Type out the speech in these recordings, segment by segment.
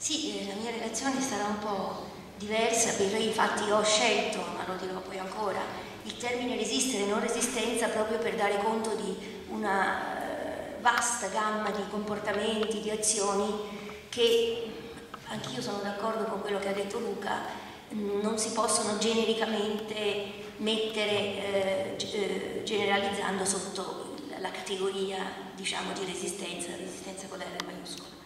Sì, eh, la mia relazione sarà un po' diversa, perché infatti ho scelto, ma lo dirò poi ancora, il termine resistere non resistenza proprio per dare conto di una eh, vasta gamma di comportamenti, di azioni che anch'io sono d'accordo con quello che ha detto Luca, non si possono genericamente mettere eh, eh, generalizzando sotto la categoria diciamo, di resistenza, resistenza con la maiuscola.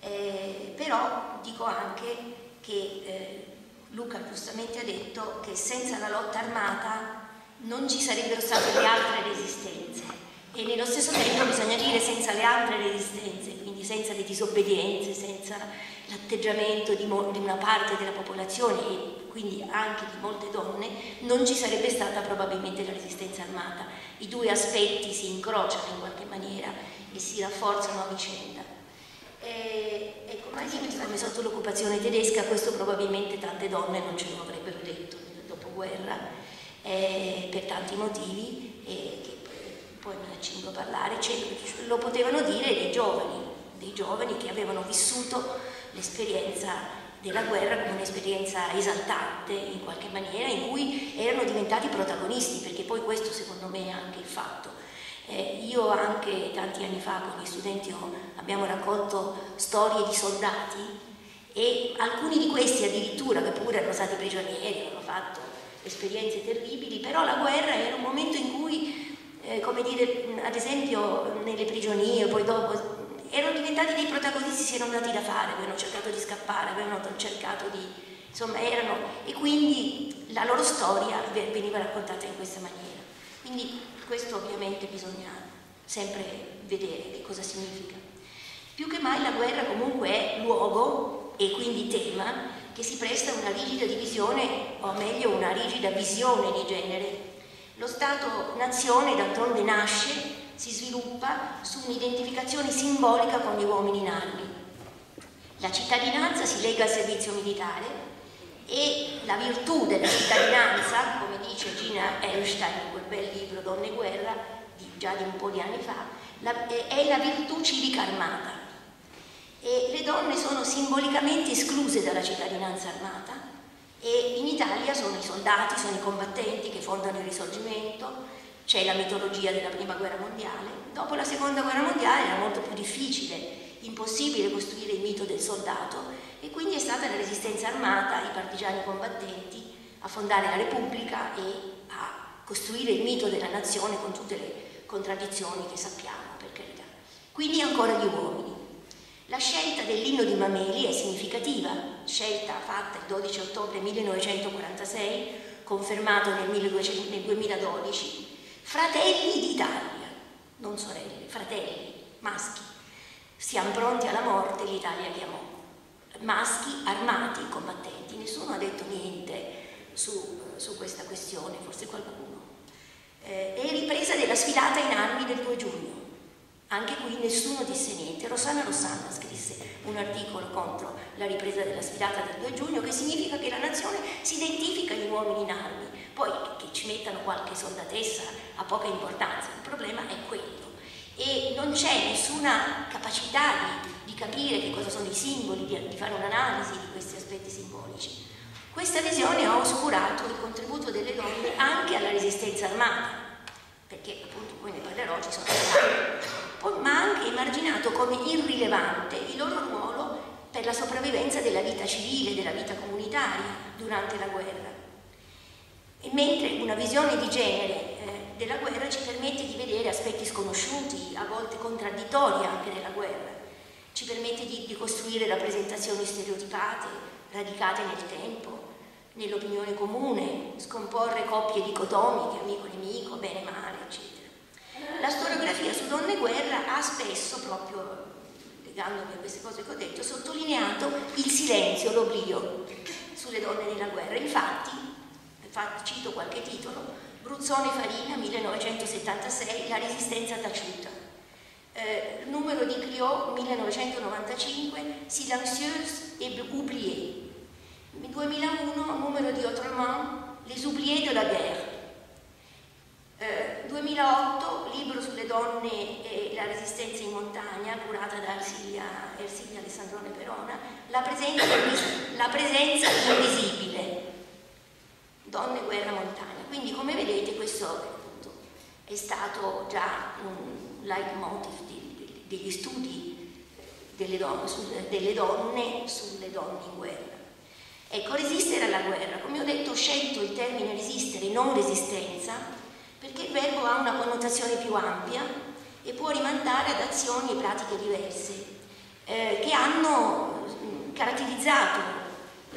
Eh, però dico anche che eh, Luca giustamente ha detto che senza la lotta armata non ci sarebbero state le altre resistenze e nello stesso tempo bisogna dire senza le altre resistenze, quindi senza le disobbedienze, senza l'atteggiamento di, di una parte della popolazione e quindi anche di molte donne, non ci sarebbe stata probabilmente la resistenza armata. I due aspetti si incrociano in qualche maniera e si rafforzano a vicenda. E, ecco, ma come sotto l'occupazione tedesca questo probabilmente tante donne non ce lo avrebbero detto nel dopoguerra eh, per tanti motivi eh, che poi ne accingo a parlare, cioè, lo potevano dire dei giovani, dei giovani che avevano vissuto l'esperienza della guerra come un'esperienza esaltante in qualche maniera in cui erano diventati protagonisti perché poi questo secondo me è anche il fatto eh, io anche tanti anni fa con gli studenti ho, abbiamo raccolto storie di soldati e alcuni di questi addirittura che pure erano stati prigionieri avevano fatto esperienze terribili però la guerra era un momento in cui eh, come dire ad esempio nelle prigionie poi dopo erano diventati dei protagonisti, si erano dati da fare, avevano cercato di scappare, avevano cercato di... insomma erano... e quindi la loro storia veniva raccontata in questa maniera. Quindi questo ovviamente bisogna sempre vedere che cosa significa. Più che mai la guerra comunque è luogo e quindi tema che si presta a una rigida divisione, o meglio una rigida visione di genere. Lo Stato-nazione d'altronde nasce si sviluppa su un'identificazione simbolica con gli uomini in armi. La cittadinanza si lega al servizio militare e la virtù della cittadinanza, come dice Gina Einstein bel libro Donne e guerra, di, già di un po' di anni fa, la, è la virtù civica armata. E le donne sono simbolicamente escluse dalla cittadinanza armata e in Italia sono i soldati, sono i combattenti che fondano il risorgimento, c'è la mitologia della prima guerra mondiale. Dopo la seconda guerra mondiale era molto più difficile, impossibile costruire il mito del soldato e quindi è stata la resistenza armata, i partigiani combattenti a fondare la Repubblica e a costruire il mito della nazione con tutte le contraddizioni che sappiamo, per carità. Quindi ancora gli uomini. La scelta dell'inno di Mameli è significativa, scelta fatta il 12 ottobre 1946, confermato nel, 2012, fratelli d'Italia, non sorelle, fratelli, maschi. Siamo pronti alla morte, l'Italia chiamò. Maschi armati, combattenti, nessuno ha detto niente su, su questa questione, forse qualcuno. Eh, è ripresa della sfilata in armi del 2 giugno. Anche qui nessuno disse niente. Rossana Rossana scrisse un articolo contro la ripresa della sfilata del 2 giugno che significa che la nazione si identifica gli uomini in armi poi che ci mettano qualche soldatessa ha poca importanza, il problema è quello. E non c'è nessuna capacità di, di, capire che cosa sono i simboli, di, di fare un'analisi di questi aspetti simbolici. Questa visione ha oscurato il contributo delle donne anche alla resistenza armata, perché appunto poi ne parlerò, ci sono state, ma ha anche emarginato come irrilevante il loro ruolo per la sopravvivenza della vita civile, della vita comunitaria durante la guerra. E mentre una visione di genere eh, della guerra ci permette di vedere aspetti sconosciuti, a volte contraddittori anche della guerra, ci permette di, di costruire rappresentazioni stereotipate, radicate nel tempo, nell'opinione comune, scomporre coppie dicotomiche, amico-nemico, bene-male, eccetera. La storiografia su donne e guerra ha spesso, proprio legandomi a queste cose che ho detto, sottolineato il silenzio, l'oblio sulle donne nella guerra. Infatti, cito qualche titolo, Bruzzone Farina 1976, La resistenza taciuta, eh, numero di Clio 1995, Silencieuse et oubliée, 2001, numero di Autrement, Les oubliés de la guerre, eh, 2008, libro sulle donne e la resistenza in montagna, curata da Ersilia, Ersilia Alessandrone Perona, la presenza, la presenza invisibile, donne, guerra, montagna. Quindi come vedete questo appunto, è stato già un leitmotiv degli studi sulle, delle donne sulle donne in guerra. Ecco, resistere alla guerra, come ho detto ho scelto il termine resistere, non resistenza, perché il verbo ha una connotazione più ampia e può rimandare ad azioni e pratiche diverse eh, che hanno mm, caratterizzato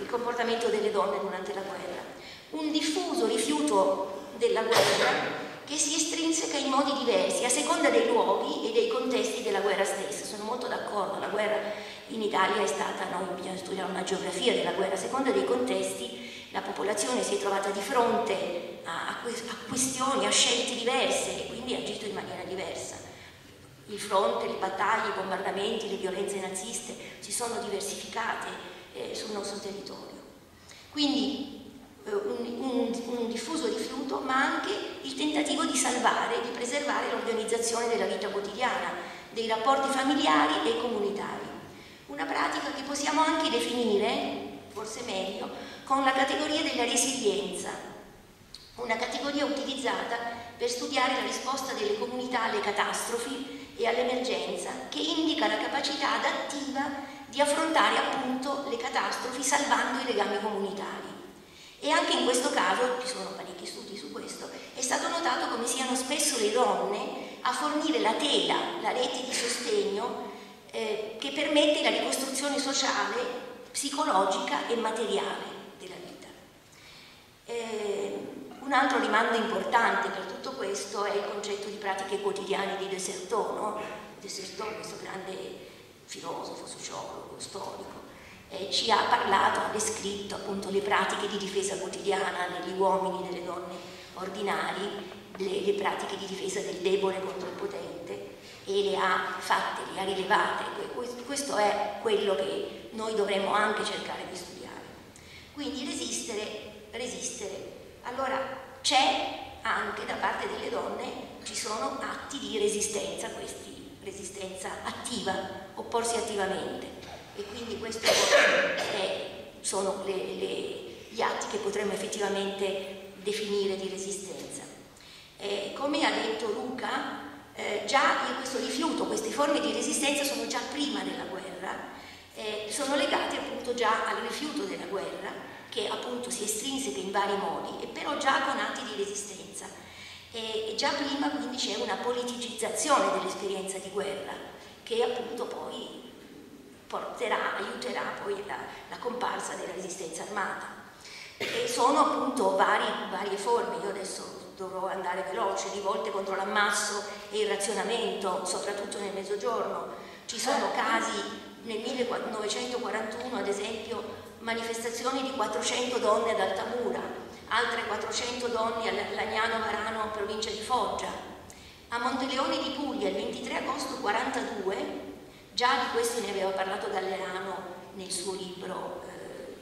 il comportamento delle donne durante la guerra. Un diffuso rifiuto della guerra che si estrinseca in modi diversi a seconda dei luoghi e dei contesti della guerra stessa. Sono molto d'accordo, la guerra in Italia è stata, noi bisogna studiare una geografia della guerra, a seconda dei contesti la popolazione si è trovata di fronte a, a questioni, a scelte diverse e quindi ha agito in maniera diversa. Il fronte, le battaglie, i bombardamenti, le violenze naziste si sono diversificate eh, sul nostro territorio. Quindi eh, un, un, un, diffuso rifiuto, ma anche il tentativo di salvare, di preservare l'organizzazione della vita quotidiana, dei rapporti familiari e comunitari. Una pratica che possiamo anche definire, forse meglio, con la categoria della resilienza, una categoria utilizzata per studiare la risposta delle comunità alle catastrofi e all'emergenza, che indica la capacità adattiva di affrontare appunto le catastrofi salvando i legami comunitari. E anche in questo caso, ci sono parecchi studi su questo, è stato notato come siano spesso le donne a fornire la tela, la rete di sostegno eh, che permette la ricostruzione sociale, psicologica e materiale della vita. Eh, un altro rimando importante per tutto questo è il concetto di pratiche quotidiane di Desertot, no? Desertot, questo grande filosofo, sociologo, storico, eh, ci ha parlato, ha descritto appunto le pratiche di difesa quotidiana negli uomini e nelle donne ordinari, le, le, pratiche di difesa del debole contro il potente e le ha fatte, le ha rilevate. Questo è quello che noi dovremmo anche cercare di studiare. Quindi resistere, resistere. Allora c'è anche da parte delle donne, ci sono atti di resistenza, questi, resistenza attiva, opporsi attivamente e quindi questi sono le, le, gli atti che potremmo effettivamente definire di resistenza. Eh, come ha detto Luca, eh, già questo rifiuto, queste forme di resistenza sono già prima della guerra, eh, sono legate appunto già al rifiuto della guerra, che appunto si estrinseca in vari modi, e però già con atti di resistenza. E, e già prima quindi c'è una politicizzazione dell'esperienza di guerra, che appunto poi porterà, aiuterà poi la, la comparsa della resistenza armata. E sono appunto vari, varie forme, io adesso dovrò andare veloce, rivolte contro l'ammasso e il razionamento, soprattutto nel mezzogiorno. Ci sono casi nel 1941, ad esempio, manifestazioni di 400 donne ad Altamura, altre 400 donne a Lagnano Varano, provincia di Foggia. A Monteleone di Puglia, il 23 agosto 1942, Già di questo ne aveva parlato Gallerano nel suo libro, eh,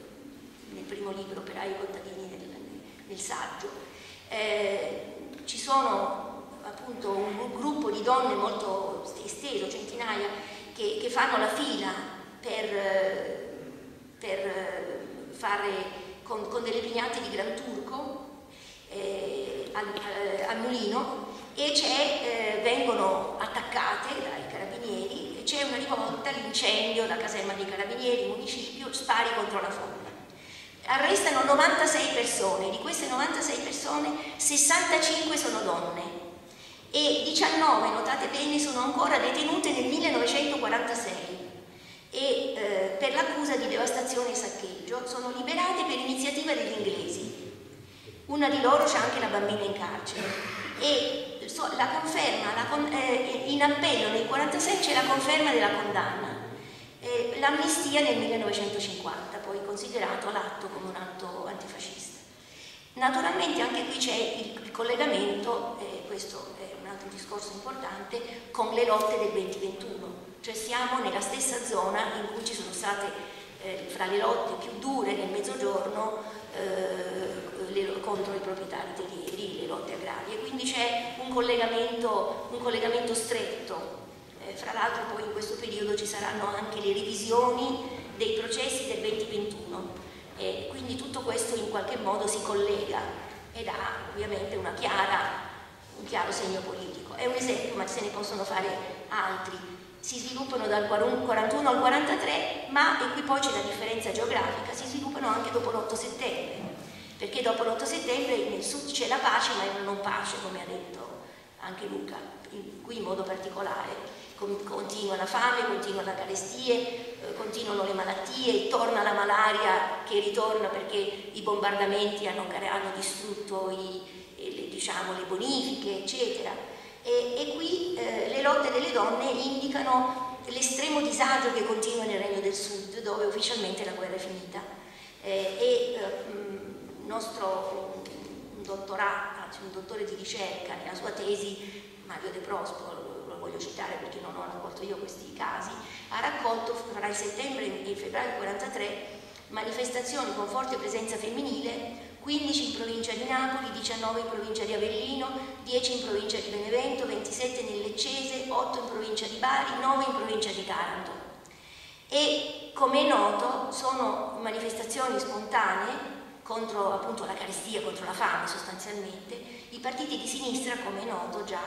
nel primo libro Operai contadini nel, nel saggio. Eh, ci sono appunto un, gruppo di donne molto esteso, centinaia, che, che fanno la fila per, per fare con, con, delle pignate di Gran Turco eh, al, al, mulino e eh, vengono attaccate dai carabinieri c'è una rivolta, l'incendio, la caserma dei carabinieri, il municipio, spari contro la folla. Arrestano 96 persone, di queste 96 persone 65 sono donne e 19, notate bene, sono ancora detenute nel 1946 e eh, per l'accusa di devastazione e saccheggio sono liberate per iniziativa degli inglesi. Una di loro c'è anche la bambina in carcere e la conferma, la con, eh, in appello nel 1946 c'è la conferma della condanna, eh, l'amnistia nel 1950, poi considerato l'atto come un atto antifascista. Naturalmente anche qui c'è il, il, collegamento, eh, questo è un altro discorso importante, con le lotte del 2021, cioè siamo nella stessa zona in cui ci sono state eh, fra le lotte più dure nel mezzogiorno eh, le, contro i proprietari terrieri, le lotte agrarie, quindi c'è un un collegamento stretto eh, fra l'altro poi in questo periodo ci saranno anche le revisioni dei processi del 2021 e quindi tutto questo in qualche modo si collega ed ha ovviamente chiara, un chiaro segno politico. È un esempio ma se ne possono fare altri. Si sviluppano dal 41 al 43 ma, e qui poi c'è la differenza geografica, si sviluppano anche dopo l'8 settembre perché dopo l'8 settembre nel sud c'è la pace ma è una non pace come ha detto anche Luca, in, qui in modo particolare continua la fame, continuano le carestie, eh, continuano le malattie, torna la malaria che ritorna perché i bombardamenti hanno, hanno distrutto i, le, diciamo, le, bonifiche, eccetera. E, e qui eh, le lotte delle donne indicano l'estremo disagio che continua nel Regno del Sud, dove ufficialmente la guerra è finita. Eh, e il eh, nostro dottorato, anzi un dottore di ricerca, nella sua tesi, Mario De Prospero, voglio citare perché non ho raccolto io questi casi, ha raccolto fra il settembre e il febbraio 43 manifestazioni con forte presenza femminile 15 in provincia di Napoli, 19 in provincia di Avellino, 10 in provincia di Benevento, 27 nel Leccese, 8 in provincia di Bari, 9 in provincia di Taranto. E come è noto sono manifestazioni spontanee contro appunto la carestia, contro la fame sostanzialmente. I partiti di sinistra, come è noto, già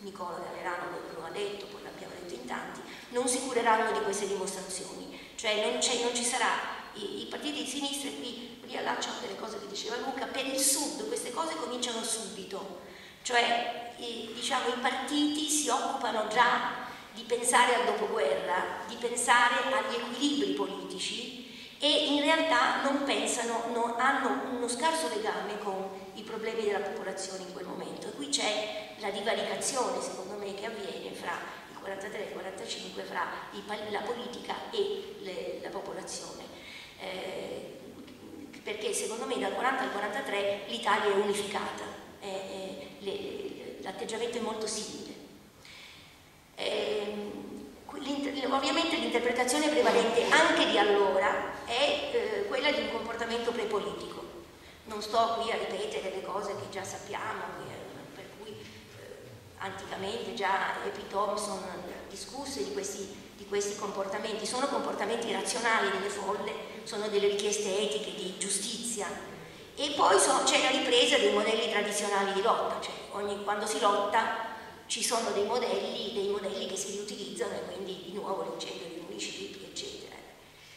Nicola Gallerano lo ha detto, poi l'abbiamo detto in tanti, non si cureranno di queste dimostrazioni, cioè non, non ci sarà, i, i, partiti di sinistra, qui riallacciano delle cose che diceva Luca, per il sud queste cose cominciano subito, cioè i, diciamo, i partiti si occupano già di pensare al dopoguerra, di pensare agli equilibri politici e in realtà non pensano, non, hanno uno scarso legame con i problemi della popolazione in quel momento. E qui c'è la divaricazione, secondo me, che avviene fra il 43 e il 45, fra il, la politica e le, la popolazione. Eh, perché secondo me dal 40 al 43 l'Italia è unificata, l'atteggiamento è molto simile. Eh, ovviamente l'interpretazione prevalente anche di allora è eh, quella di un comportamento prepolitico. Non sto qui a ripetere le cose che già sappiamo, eh, per cui eh, anticamente già Epi Thompson discusse di questi, di questi comportamenti. Sono comportamenti razionali delle folle, sono delle richieste etiche di giustizia. E poi so, c'è la ripresa dei modelli tradizionali di lotta, cioè ogni, quando si lotta ci sono dei modelli, dei modelli che si riutilizzano e quindi di nuovo l'incendio dei municipi, eccetera.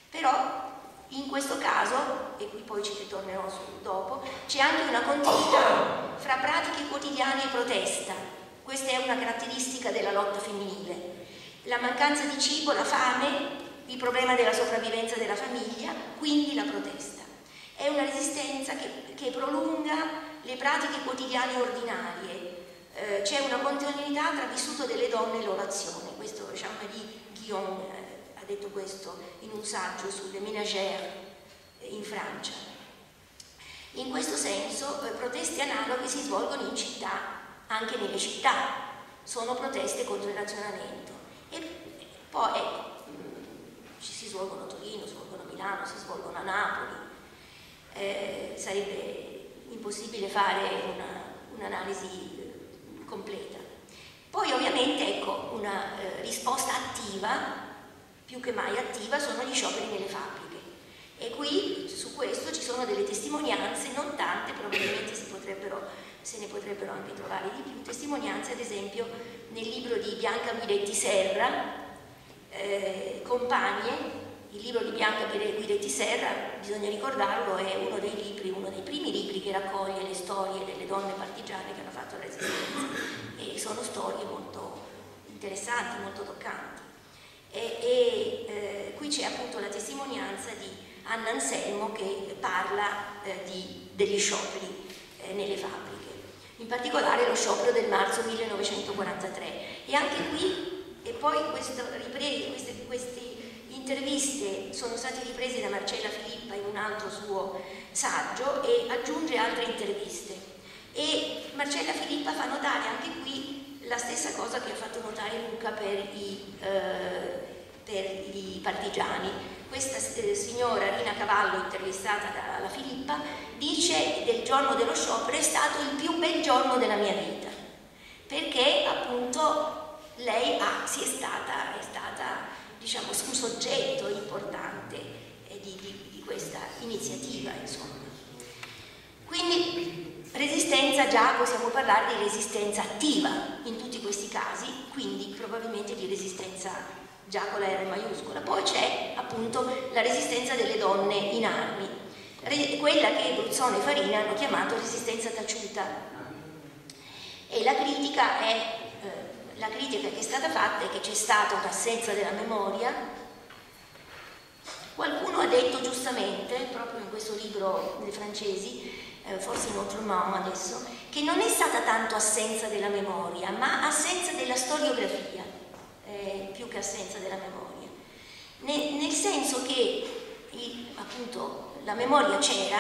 Però in questo caso, e qui poi ci ritornerò dopo, c'è anche una continuità fra pratiche quotidiane e protesta. Questa è una caratteristica della lotta femminile. La mancanza di cibo, la fame, il problema della sopravvivenza della famiglia, quindi la protesta. È una resistenza che, che prolunga le pratiche quotidiane ordinarie, eh, c'è una continuità tra vissuto delle donne e l'orazione. Questo Jean-Marie Guillaume eh, ha detto questo in un saggio sulle ménagères eh, in Francia. In questo senso eh, proteste analoghe si svolgono in città, anche nelle città, sono proteste contro il razionamento. E poi ecco, mm, ci si svolgono a Torino, si svolgono a Milano, si svolgono a Napoli. Eh, sarebbe impossibile fare un'analisi un completa. Poi ovviamente ecco, una eh, risposta attiva, più che mai attiva, sono gli scioperi nelle fabbriche. E qui su questo ci sono delle testimonianze, non tante, probabilmente se ne potrebbero anche trovare di più, testimonianze ad esempio nel libro di Bianca Guidetti Serra, eh, Compagne, il libro di Bianca Guidetti Serra, bisogna ricordarlo, è uno dei libri, uno dei primi libri che raccoglie le storie delle donne partigiane che hanno fatto la resistenza. E sono storie molto interessanti, molto toccanti. E, e eh, qui c'è appunto la testimonianza di Anna Anselmo che parla eh, di, degli scioperi eh, nelle fabbriche, in particolare lo sciopero del marzo 1943. E anche qui, e poi questo, riprese, questi, questi interviste sono state riprese da Marcella Filippa in un altro suo saggio e aggiunge altre interviste. E Marcella Filippa fa notare anche qui la stessa cosa che ha fatto notare Luca per i, eh, per i partigiani. Questa eh, signora Rina Cavallo, intervistata dalla Filippa, dice del giorno dello sciopero è stato il più bel giorno della mia vita, perché appunto lei ha, si è stata, è stata diciamo, un soggetto importante di, di, di questa iniziativa. Insomma. Quindi resistenza già possiamo parlare di resistenza attiva in tutti questi casi, quindi probabilmente di resistenza già con la R maiuscola. Poi c'è appunto la resistenza delle donne in armi, quella che Bruzzone e Farina hanno chiamato resistenza taciuta. E la critica, è, eh, la critica che è stata fatta è che c'è stata un'assenza della memoria Qualcuno ha detto giustamente, proprio in questo libro dei francesi, eh, forse in Autrement adesso, che non è stata tanto assenza della memoria, ma assenza della storiografia, eh, più che assenza della memoria. Ne, nel senso che il, appunto la memoria c'era,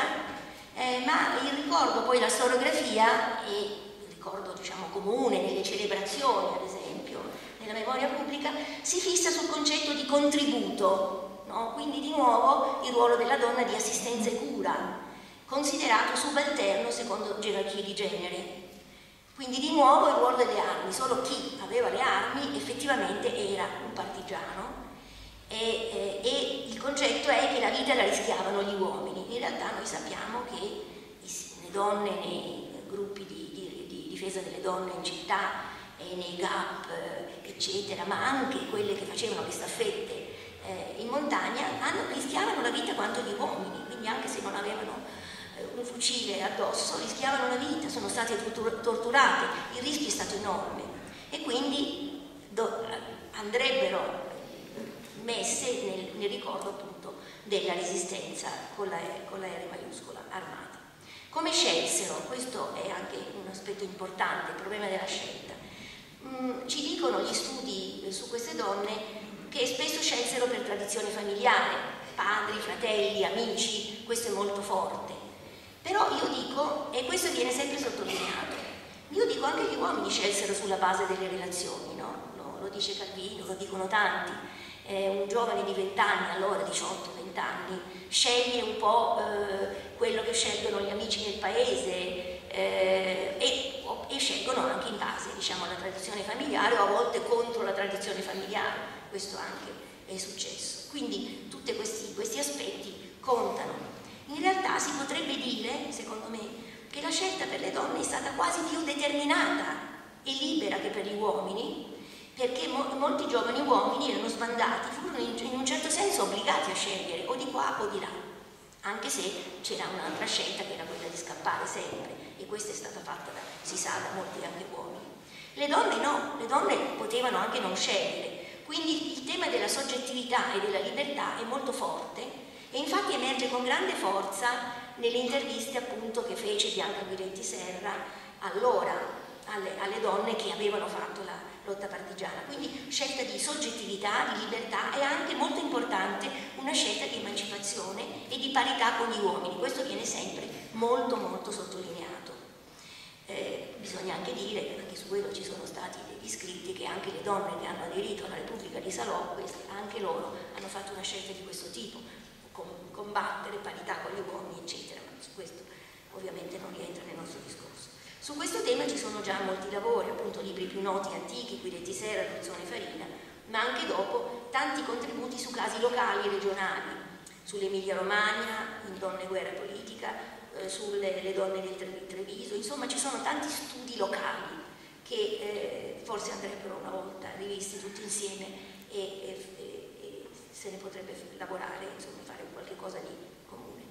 eh, ma il ricordo, poi la storiografia e il ricordo diciamo comune nelle celebrazioni, ad esempio, nella memoria pubblica, si fissa sul concetto di contributo No? Quindi di nuovo il ruolo della donna di assistenza e cura, considerato subalterno secondo gerarchie di genere. Quindi di nuovo il ruolo delle armi, solo chi aveva le armi effettivamente era un partigiano e, eh, e il concetto è che la vita la rischiavano gli uomini. In realtà noi sappiamo che le donne nei gruppi di, di, di difesa delle donne in città e nei GAP, eh, eccetera, ma anche quelle che facevano le staffette eh, in montagna hanno, rischiavano la vita quanto gli uomini, quindi anche se non avevano un fucile addosso rischiavano la vita, sono state torturate, il rischio è stato enorme e quindi andrebbero messe nel, nel, ricordo appunto della resistenza con la, con la R maiuscola armata. Come scelsero, questo è anche un aspetto importante, il problema della scelta. Mm, ci dicono gli studi su queste donne che spesso scelsero per tradizione familiare, padri, fratelli, amici, questo è molto forte. Però io dico, e questo viene sempre sottolineato, io dico anche gli uomini scelsero sulla base delle relazioni, no? lo, lo dice Calvino, lo dicono tanti. Eh, un giovane di 20 anni, allora 18-20 anni, sceglie un po' eh, quello che scelgono gli amici del paese eh, e, e, scelgono anche in base diciamo, alla tradizione familiare o a volte contro la tradizione familiare questo anche è successo. Quindi tutti questi, questi aspetti contano. In realtà si potrebbe dire, secondo me, che la scelta per le donne è stata quasi più determinata e libera che per gli uomini, perché mo molti giovani uomini erano sbandati, furono in, in, un certo senso obbligati a scegliere o di qua o di là, anche se c'era un'altra scelta che era quella di scappare sempre e questa è stata fatta, da, si sa, da molti anche uomini. Le donne no, le donne potevano anche non scegliere, quindi il tema della soggettività e della libertà è molto forte e infatti emerge con grande forza nelle interviste appunto che fece Bianca Guidetti Serra allora alle, alle donne che avevano fatto la lotta partigiana. Quindi scelta di soggettività, di libertà e anche molto importante una scelta di emancipazione e di parità con gli uomini. Questo viene sempre molto molto sottolineato. Eh, bisogna anche dire, che anche su quello ci sono stati degli scritti, che anche le donne che hanno aderito alla Repubblica di Salò, anche loro hanno fatto una scelta di questo tipo, combattere parità con gli uomini, eccetera, ma su questo ovviamente non rientra nel nostro discorso. Su questo tema ci sono già molti lavori, appunto libri più noti antichi, Guidetti Sera, Ruzzone Farina, ma anche dopo tanti contributi su casi locali e regionali, sull'Emilia Romagna, in Donne, Guerra e Politica, eh, sulle donne del Treviso, insomma ci sono tanti studi locali che eh, forse andrebbero una volta rivisti tutti insieme e, e se ne potrebbe lavorare, insomma fare qualche cosa di comune.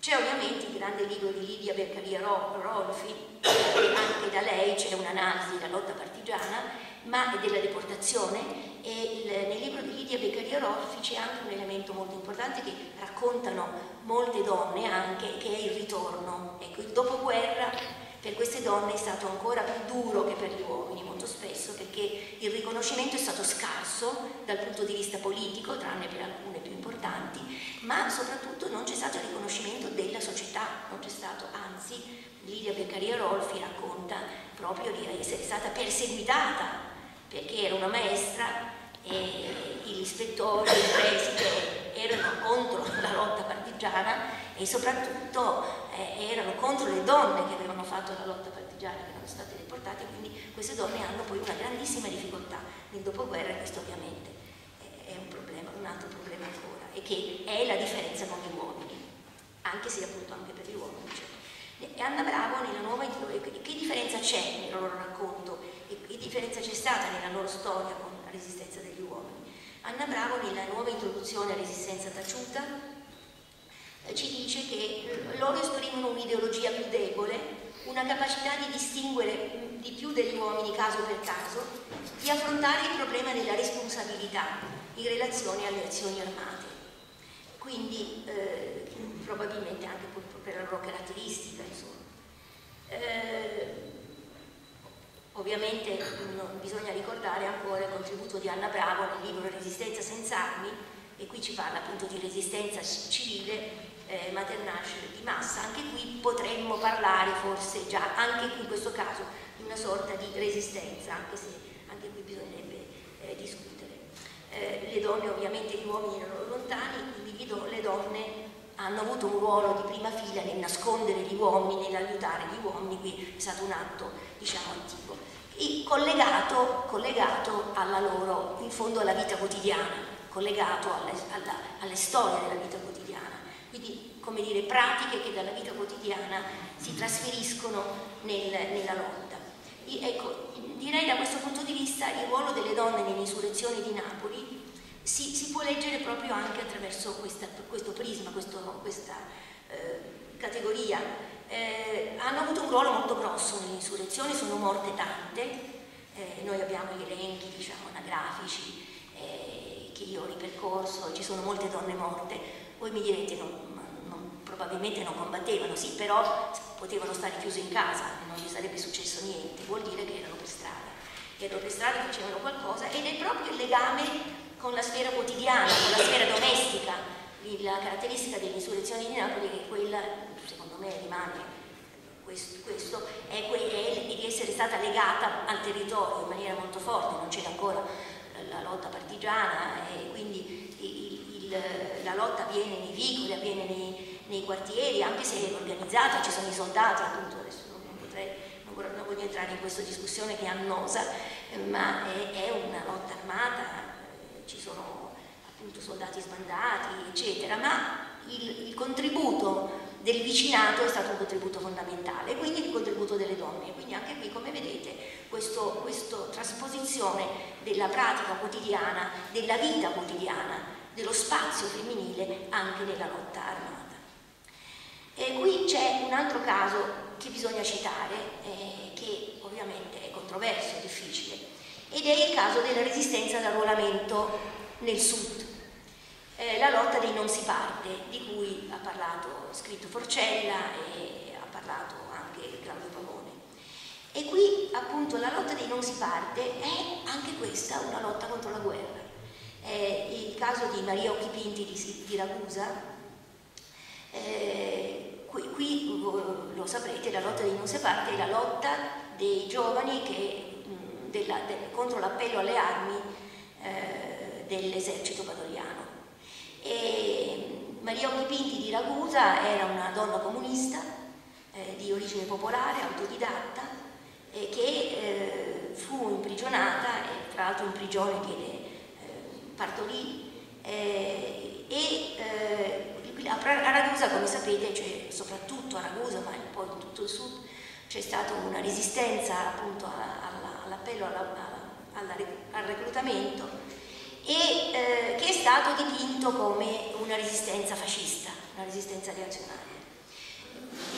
C'è ovviamente il grande libro di Lidia Beccaria Rolfi, anche da lei c'è un'analisi della lotta partigiana, ma della deportazione e il, nel libro di Lidia Beccaria Rolfi c'è anche un elemento molto importante che raccontano molte donne anche, che è il ritorno. Ecco, il dopoguerra per queste donne è stato ancora più duro che per gli uomini, molto spesso, perché il riconoscimento è stato scarso dal punto di vista politico, tranne per alcune più importanti, ma soprattutto non c'è stato il riconoscimento della società, non c'è stato, anzi, Lidia Beccaria Rolfi racconta proprio di essere stata perseguitata perché era una maestra e gli ispettori, i preside erano contro la lotta partigiana e soprattutto eh, erano contro le donne che avevano fatto la lotta partigiana, che erano state deportate, quindi queste donne hanno poi una grandissima difficoltà nel dopoguerra, questo ovviamente è un problema, un altro problema ancora, e che è la differenza con gli uomini, anche se appunto anche per gli uomini c'è. E Anna Bravo nella nuova che differenza c'è nel loro racconto e che differenza c'è stata nella loro storia con resistenza degli uomini? Anna Bravo nella nuova introduzione all'esistenza taciuta eh, ci dice che eh, loro esprimono un'ideologia più debole, una capacità di distinguere mm, di più degli uomini caso per caso, di affrontare il problema della responsabilità in relazione alle azioni armate. Quindi eh, probabilmente anche per la loro caratteristica, insomma. Eh, ovviamente bisogna ricordare ancora il contributo di Anna Bravo nel libro Resistenza senza armi e qui ci parla appunto di resistenza civile eh, maternage di massa, anche qui potremmo parlare forse già, anche in questo caso, di una sorta di resistenza, anche se anche qui bisognerebbe eh, discutere. Eh, le donne ovviamente gli uomini erano lontani, quindi le donne hanno avuto un ruolo di prima fila nel nascondere gli uomini, nell'aiutare gli uomini, qui è stato un atto diciamo antico, e collegato, collegato alla loro, in fondo alla vita quotidiana, collegato alle, alla, alle storie della vita quotidiana. Quindi, come dire, pratiche che dalla vita quotidiana si trasferiscono nel, nella lotta. E, ecco, direi da questo punto di vista il ruolo delle donne nell'insurrezione di Napoli si, si, può leggere proprio anche attraverso questa, questo prisma, questo, questa eh, categoria. Eh, hanno avuto un ruolo molto grosso nell'insurrezione, sono morte tante, eh, noi abbiamo gli elenchi diciamo, anagrafici eh, che io ho ripercorso, ci sono molte donne morte, voi mi direte, non, non, probabilmente non combattevano, sì, però potevano stare chiuse in casa non gli sarebbe successo niente, vuol dire che erano per strada. Erano per strada, facevano qualcosa ed è proprio il legame con la sfera quotidiana, con la sfera domestica, la caratteristica dell'insurrezione di Napoli che quella, me, rimane questo, questo è, è, di essere stata legata al territorio in maniera molto forte, non c'era ancora la lotta partigiana e quindi la lotta avviene nei vicoli, avviene nei, nei, quartieri, anche se è organizzata, ci sono i soldati, appunto adesso non, potrei, non, non voglio entrare in questa discussione che è annosa, eh, ma è, è, una lotta armata, eh, ci sono appunto soldati sbandati, eccetera, ma il, il contributo del vicinato è stato un contributo fondamentale, quindi il contributo delle donne. Quindi anche qui, come vedete, questa trasposizione della pratica quotidiana, della vita quotidiana, dello spazio femminile anche nella lotta armata. E qui c'è un altro caso che bisogna citare, eh, che ovviamente è controverso, difficile, ed è il caso della resistenza all'arruolamento nel sud. Eh, la lotta dei non si parte, di cui ha parlato, scritto Forcella e ha parlato anche Claudio Pavone. E qui appunto la lotta dei non si parte è anche questa una lotta contro la guerra eh, il caso di Maria Occhipinti di, di Ragusa, eh, qui, qui, lo saprete, la lotta di non separte è la lotta dei giovani che, della, de, contro l'appello alle armi eh, dell'esercito padoriano. E Maria Occhipinti di Ragusa era una donna comunista eh, di origine popolare, autodidatta, che eh, fu imprigionata, e tra l'altro in prigione che partorì eh, e eh, a Ragusa come sapete, cioè, soprattutto a Ragusa ma poi in tutto il sud c'è stata una resistenza appunto all'appello al reclutamento e eh, che è stato dipinto come una resistenza fascista, una resistenza reazionaria.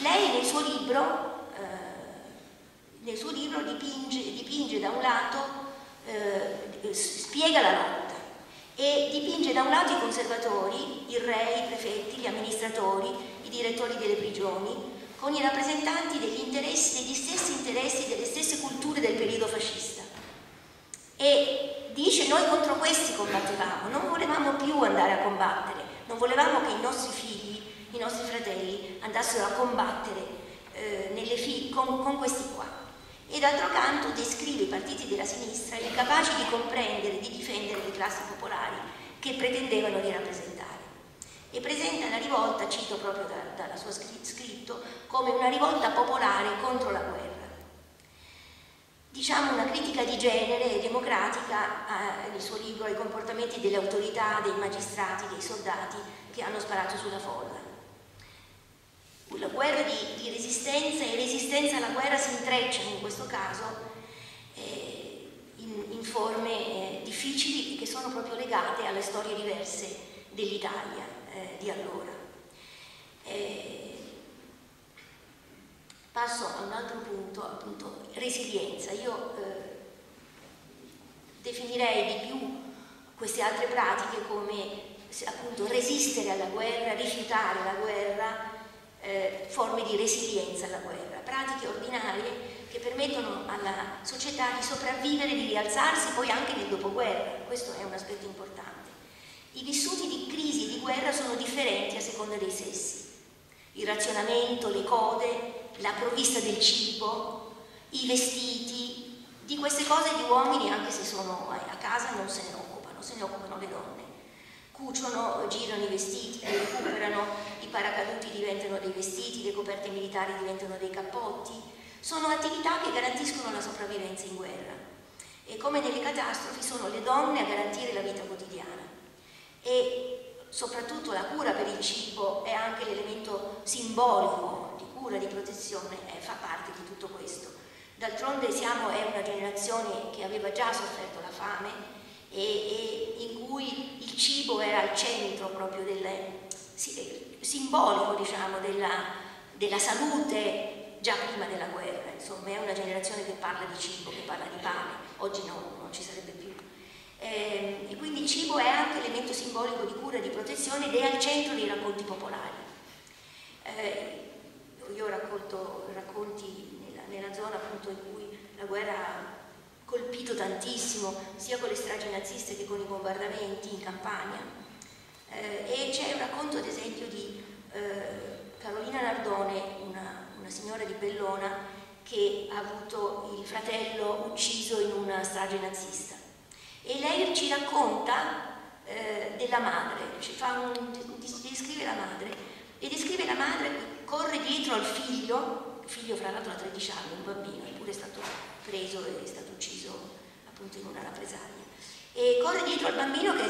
Lei nel suo libro, eh, nel suo libro dipinge, dipinge da un lato, eh, spiega la lotta, e dipinge da un lato i conservatori, il re, i prefetti, gli amministratori, i direttori delle prigioni, con i rappresentanti degli interessi, degli stessi interessi, delle stesse culture del periodo fascista. E dice noi contro questi combattevamo, non volevamo più andare a combattere, non volevamo che i nostri figli, i nostri fratelli andassero a combattere eh, con, con questi qua e d'altro canto descrive i partiti della sinistra incapaci di comprendere di difendere le classi popolari che pretendevano di rappresentare. E presenta la rivolta, cito proprio dal da suo scritto, come una rivolta popolare contro la guerra. Diciamo una critica di genere democratica eh, nel suo libro ai comportamenti delle autorità, dei magistrati, dei soldati che hanno sparato sulla folla. la guerra di, di, resistenza e resistenza alla guerra si intrecciano in questo caso eh, in, in, forme eh, difficili che sono proprio legate alle storie diverse dell'Italia eh, di allora. Passo a un altro punto, appunto resilienza. Io eh, definirei di più queste altre pratiche come appunto resistere alla guerra, rifiutare la guerra, eh, forme di resilienza alla guerra, pratiche ordinarie che permettono alla società di sopravvivere, di rialzarsi poi anche nel dopoguerra, questo è un aspetto importante. I vissuti di crisi e di guerra sono differenti a seconda dei sessi. Il razionamento, le code, la provvista del cibo, i vestiti, di queste cose gli uomini, anche se sono a casa, non se ne occupano, se ne occupano le donne cuciono, girano i vestiti, li recuperano, i paracaduti diventano dei vestiti, le coperte militari diventano dei cappotti. Sono attività che garantiscono la sopravvivenza in guerra e come nelle catastrofi sono le donne a garantire la vita quotidiana. E soprattutto la cura per il cibo è anche l'elemento simbolico cura, di protezione, eh, fa parte di tutto questo. D'altronde siamo, è una generazione che aveva già sofferto la fame e, e in cui il cibo era al centro proprio del simbolico diciamo, della, della salute già prima della guerra, insomma è una generazione che parla di cibo, che parla di pane, oggi no, non ci sarebbe più. Eh, e quindi il cibo è anche elemento simbolico di cura di protezione ed è al centro dei racconti popolari. Eh, io ho raccolto racconti nella, nella zona appunto in cui la guerra colpito tantissimo sia con le stragi naziste che con i bombardamenti in Campania. Eh, e c'è un racconto ad esempio di eh, Carolina Nardone, una, una, signora di Bellona, che ha avuto il fratello ucciso in una strage nazista. E lei ci racconta eh, della madre, ci un, descrive la madre e descrive la madre dietro al figlio, figlio fra l'altro ha 13 anni, un bambino, eppure è stato preso e è stato ucciso appunto in una rappresaglia. E corre dietro al bambino che è,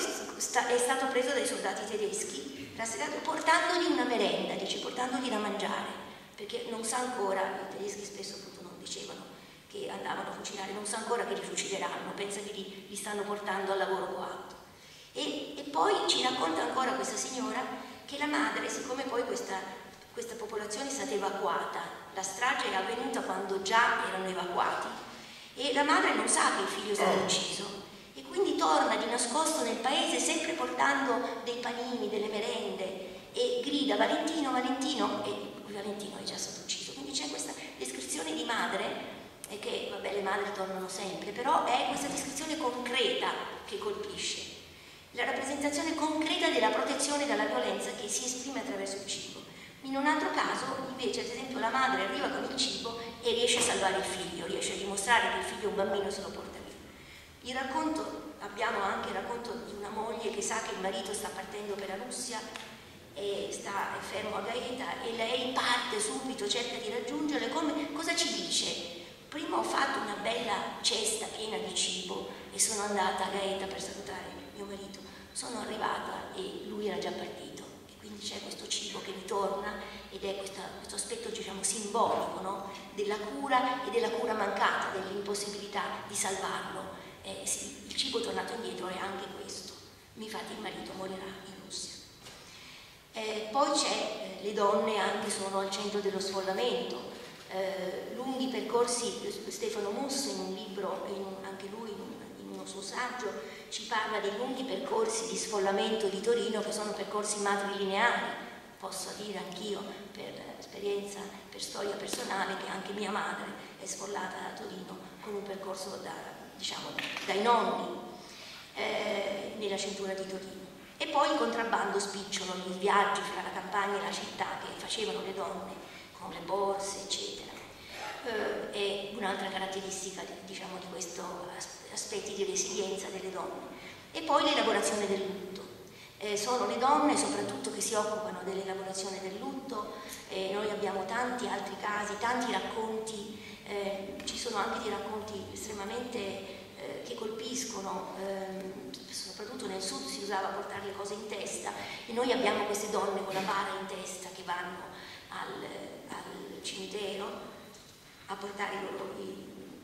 stato preso dai soldati tedeschi, portandogli una merenda, dice, portandogli da mangiare, perché non sa ancora, i tedeschi spesso appunto non dicevano che andavano a fucilare, non sa ancora che li fucileranno, pensa che li, li stanno portando al lavoro coatto. E, e, poi ci racconta ancora questa signora che la madre, siccome poi questa, questa popolazione è stata evacuata la strage è avvenuta quando già erano evacuati e la madre non sa che il figlio è stato eh. ucciso e quindi torna di nascosto nel paese sempre portando dei panini, delle merende e grida Valentino, Valentino e Valentino è già stato ucciso. Quindi c'è questa descrizione di madre e che, vabbè, le madri tornano sempre, però è questa descrizione concreta che colpisce. La rappresentazione concreta della protezione dalla violenza che si esprime attraverso il cibo. In un altro caso, invece, ad esempio, la madre arriva con il cibo e riesce a salvare il figlio, riesce a dimostrare che il figlio è un bambino se lo porta via. Il racconto, abbiamo anche il racconto di una moglie che sa che il marito sta partendo per la Russia e sta fermo a Gaeta e lei parte subito, cerca di raggiungerlo come, cosa ci dice? Prima ho fatto una bella cesta piena di cibo e sono andata a Gaeta per salutare mio marito. Sono arrivata e lui era già partito c'è questo cibo che ritorna ed è questa, questo aspetto diciamo, simbolico no? della cura e della cura mancata, dell'impossibilità di salvarlo. Eh, sì, il cibo tornato indietro è anche questo. Infatti il marito morirà in Russia. Eh, poi c'è, eh, le donne anche sono al centro dello sfollamento, eh, lunghi percorsi, Stefano Musso in un libro, in un, anche lui in, in uno suo saggio, ci parla dei lunghi percorsi di sfollamento di Torino che sono percorsi matrilineari, posso dire anch'io per esperienza, per storia personale che anche mia madre è sfollata da Torino con un percorso da, diciamo, dai nonni eh, nella cintura di Torino. E poi il contrabbando spicciolo, i viaggi fra la campagna e la città che facevano le donne con le borse, eccetera. Eh, è un'altra caratteristica diciamo, di questi aspetti di resilienza delle donne. E poi l'elaborazione del lutto. Eh, sono le donne soprattutto che si occupano dell'elaborazione del lutto, eh, noi abbiamo tanti altri casi, tanti racconti, eh, ci sono anche dei racconti estremamente eh, che colpiscono, ehm, soprattutto nel sud si usava portare le cose in testa e noi abbiamo queste donne con la bara in testa che vanno al, al cimitero a portare loro,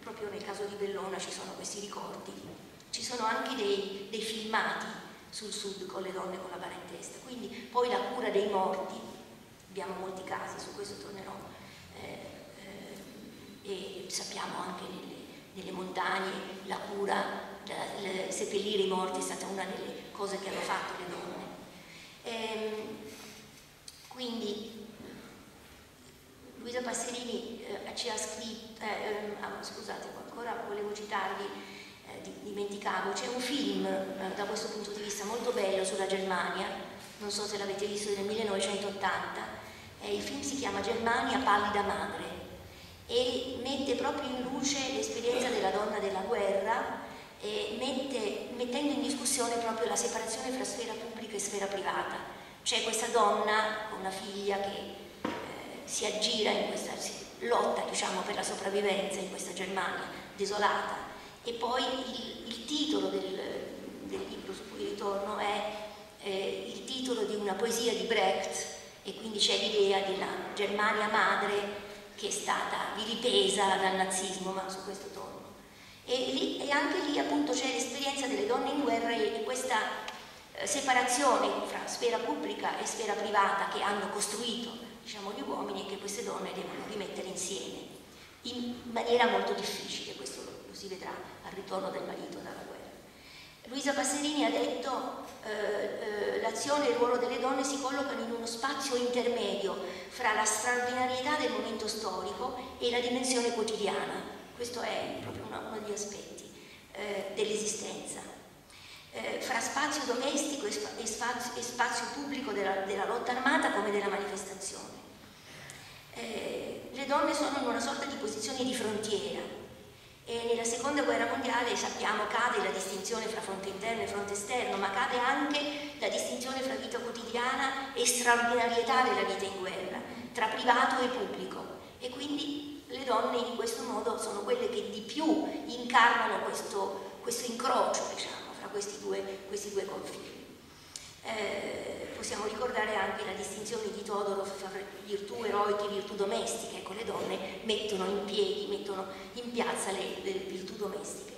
proprio nel caso di Bellona ci sono questi ricordi, ci sono anche dei, dei filmati sul sud con le donne con la bara in testa, quindi poi la cura dei morti, abbiamo molti casi, su questo tornerò, eh, eh, e sappiamo anche nelle, nelle montagne la cura, la, la, seppellire i morti è stata una delle cose che hanno fatto le donne. Ehm, quindi Luisa Passerini eh, ci ha scritto, eh, ehm, ah, scusate, ancora volevo citarvi, eh, dimenticavo, c'è un film eh, da questo punto di vista molto bello sulla Germania, non so se l'avete visto, del 1980, il film si chiama Germania pallida madre e mette proprio in luce l'esperienza della donna della guerra mette, mettendo in discussione proprio la separazione fra sfera pubblica e sfera privata. C'è questa donna con una figlia che eh, si aggira in questa lotta diciamo, per la sopravvivenza in questa Germania desolata e poi il, il titolo del, del, libro su cui ritorno è eh, il titolo di una poesia di Brecht e quindi c'è l'idea della Germania madre che è stata vilipesa dal nazismo, ma su questo torno. E, lì, e anche lì appunto c'è l'esperienza delle donne in guerra e, e questa eh, separazione fra sfera pubblica e sfera privata che hanno costruito diciamo, gli uomini e che queste donne devono rimettere insieme in maniera molto difficile, questo lo, lo si vedrà al ritorno del marito dalla guerra. Luisa Passerini ha detto eh, eh, l'azione e il ruolo delle donne si collocano in uno spazio intermedio fra la straordinarietà del momento storico e la dimensione quotidiana. Questo è proprio uno, uno degli aspetti eh, dell'esistenza eh, fra spazio domestico e, spa, e, spazio, e spazio, pubblico della, della, lotta armata come della manifestazione. Donne sono in una sorta di posizione di frontiera e nella seconda guerra mondiale sappiamo cade la distinzione fra fronte interno e fronte esterno, ma cade anche la distinzione fra vita quotidiana e straordinarietà della vita in guerra, tra privato e pubblico. E quindi le donne in questo modo sono quelle che di più incarnano questo, questo incrocio, diciamo questi due, questi due confini. Eh, possiamo ricordare anche la distinzione di Todorov fra virtù eroiche e virtù domestiche, ecco le donne mettono in piedi, mettono in piazza le, le virtù domestiche.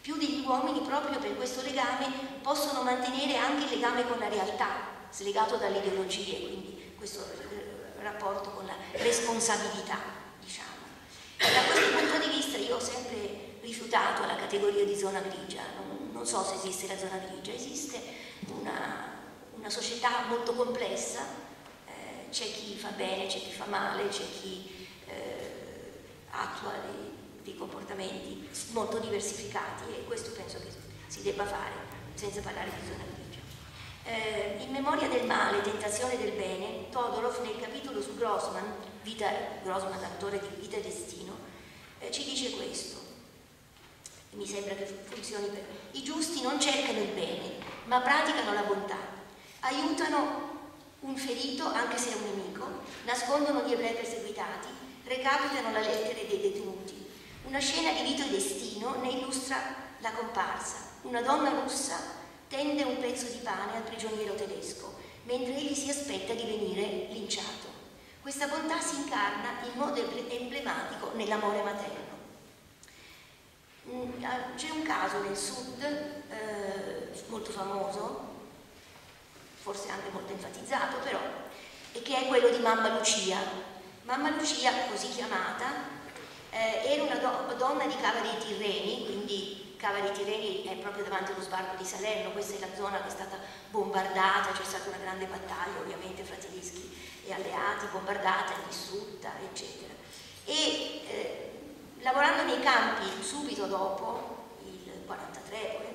Più degli uomini proprio per questo legame possono mantenere anche il legame con la realtà, slegato dalle ideologie, quindi questo eh, rapporto con la responsabilità, diciamo. Da questo punto di vista io ho sempre rifiutato la categoria di zona grigia, non, non so se esiste la zona grigia, esiste una, una società molto complessa, eh, c'è chi fa bene, c'è chi fa male, c'è chi eh, attua dei, dei, comportamenti molto diversificati e questo penso che si debba fare senza parlare di zona grigia. Eh, in memoria del male, tentazione del bene, Todorov nel capitolo su Grossman, vita, Grossman autore di Vita e Destino, eh, ci dice questo mi sembra che funzioni per. I giusti non cercano il bene, ma praticano la bontà, aiutano un ferito anche se è un nemico, nascondono gli ebrei perseguitati, recapitano la lettera dei detenuti. Una scena di vita e destino ne illustra la comparsa. Una donna russa tende un pezzo di pane al prigioniero tedesco, mentre egli si aspetta di venire linciato. Questa bontà si incarna in modo emblematico nell'amore materno. Mm, ah, c'è un caso nel sud eh, molto famoso, forse anche molto enfatizzato però, e che è quello di Mamma Lucia. Mamma Lucia, così chiamata, eh, era una do donna di Cava dei Tirreni, quindi Cava dei Tirreni è proprio davanti allo sbarco di Salerno, questa è la zona che è stata bombardata, c'è stata una grande battaglia ovviamente fra tedeschi e alleati, bombardata, distrutta, eccetera. E eh, lavorando nei campi subito dopo il 43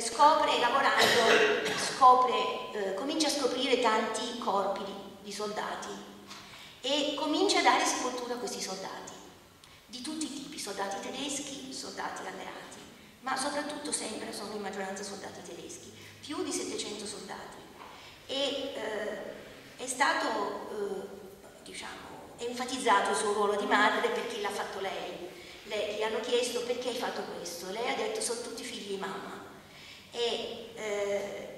scopre, lavorando, scopre, eh, comincia a scoprire tanti corpi di, di soldati e comincia a dare sepoltura a questi soldati, di tutti i tipi, soldati tedeschi, soldati alleati, ma soprattutto sempre sono in maggioranza soldati tedeschi, più di 700 soldati. E eh, è stato, eh, diciamo, enfatizzato il suo ruolo di madre perché l'ha fatto lei, le, gli hanno chiesto perché hai fatto questo, lei ha detto sono tutti figli di mamma e eh,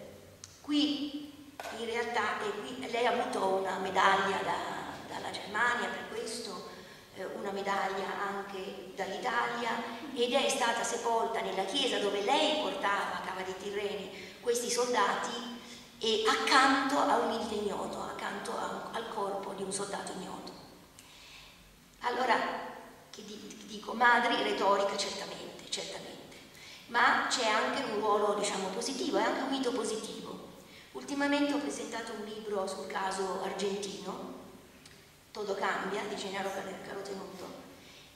qui in realtà qui, lei ha avuto una medaglia da, dalla Germania per questo, eh, una medaglia anche dall'Italia ed è stata sepolta nella chiesa dove lei portava a Cava dei Tirreni questi soldati e accanto a un ignoto, accanto a, al corpo di un soldato ignoto. Allora, che dico, madri, retorica certamente, certamente, ma c'è anche un ruolo, diciamo, positivo, è anche un mito positivo. Ultimamente ho presentato un libro sul caso argentino, Todo cambia, di Gennaro Carotenuto,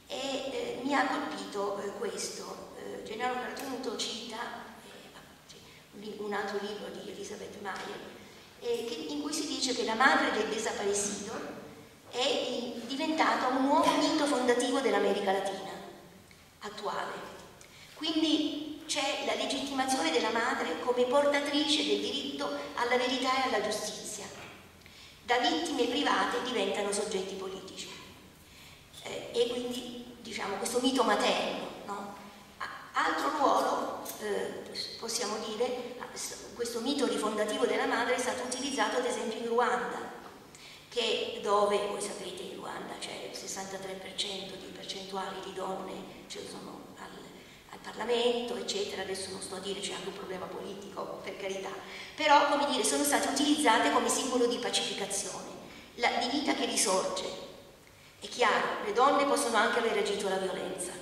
e eh, mi ha colpito eh, questo. Eh, Gennaro Carotenuto cita eh, un altro libro di Elisabeth Mayer, eh, in cui si dice che la madre del desaparecido è diventata un nuovo mito fondativo dell'America Latina attuale. Quindi c'è la legittimazione della madre come portatrice del diritto alla verità e alla giustizia. Da vittime private diventano soggetti politici. Eh, e quindi diciamo questo mito materno. No? Altro ruolo, eh, possiamo dire, questo mito rifondativo della madre è stato utilizzato ad esempio in Ruanda, che dove, voi sapete, in Ruanda c'è il 63% di percentuali di donne, ci sono Parlamento, eccetera, adesso non sto a dire c'è anche un problema politico, per carità, però, come dire, sono state utilizzate come simbolo di pacificazione, la, di vita che risorge. È chiaro, le donne possono anche aver agito alla violenza,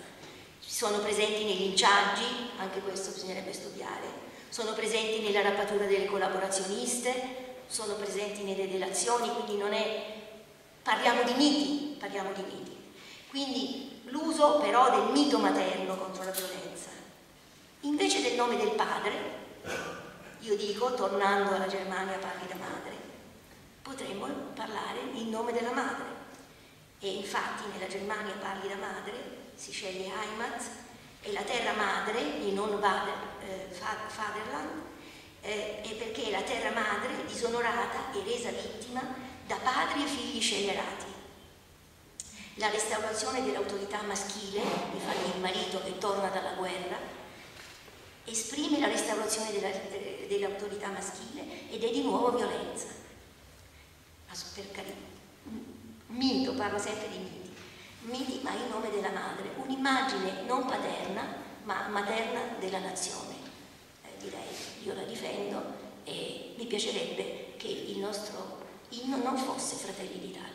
sono presenti nei linciaggi, anche questo bisognerebbe studiare, sono presenti nella rappatura delle collaborazioniste, sono presenti nelle delazioni, quindi non è... parliamo di miti, parliamo di miti. Quindi l'uso però del mito materno contro la violenza. Invece del nome del padre, io dico, tornando alla Germania parli da madre, potremmo parlare in nome della madre. E infatti nella Germania parli da madre, si sceglie Heimat, e la terra madre, e non eh, Vaterland, eh, è perché la terra madre disonorata e resa vittima da padri e figli scellerati. La restaurazione dell'autorità maschile, infatti il marito che torna dalla guerra, esprime la restaurazione dell'autorità dell maschile ed è di nuovo violenza. Ma per carità, mito, parlo sempre di miti, miti ma in nome della madre, un'immagine non paterna ma materna della nazione, eh, direi io la difendo e mi piacerebbe che il nostro inno non fosse Fratelli d'Italia.